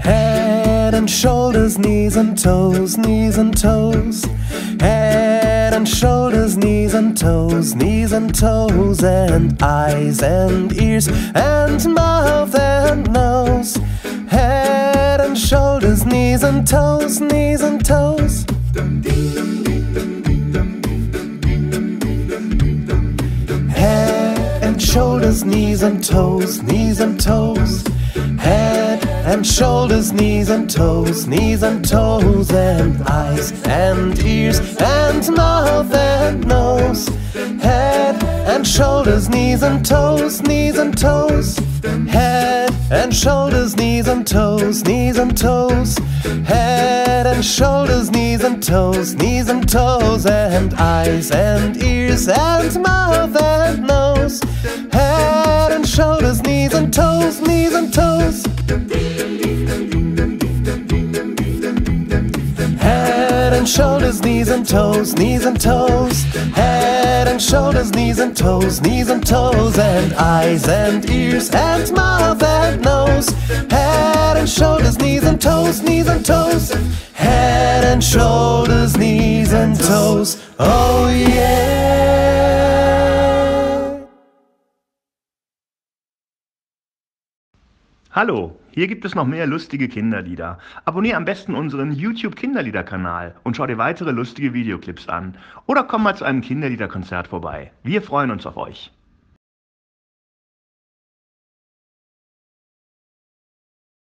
Head and shoulders, knees and toes, knees and toes. Head and shoulders, knees and toes, knees and toes, and eyes and ears and mouth and nose. Head and shoulders, knees and toes, knees and toes. Head and shoulders, knees and toes, knees and toes. Head and shoulders, knees and toes, knees and toes, and eyes and ears and mouth and nose. Head and shoulders, knees and toes, knees and toes. Head and shoulders, knees and toes, knees and toes. Head and shoulders, knees and toes, knees and toes, and eyes and ears and mouth and nose. Head and shoulders, knees and toes, knees and shoulders, knees and toes, knees and toes. Head and shoulders, knees and toes, knees and toes, and eyes and ears and mouth and nose. Head and shoulders, knees and toes, knees and toes. Head and shoulders, knees and toes. Oh yeah. Hallo, hier gibt es noch mehr lustige Kinderlieder. Abonnier am besten unseren YouTube Kinderliederkanal und schau dir weitere lustige Videoclips an. Oder komm mal zu einem Kinderliederkonzert vorbei. Wir freuen uns auf euch.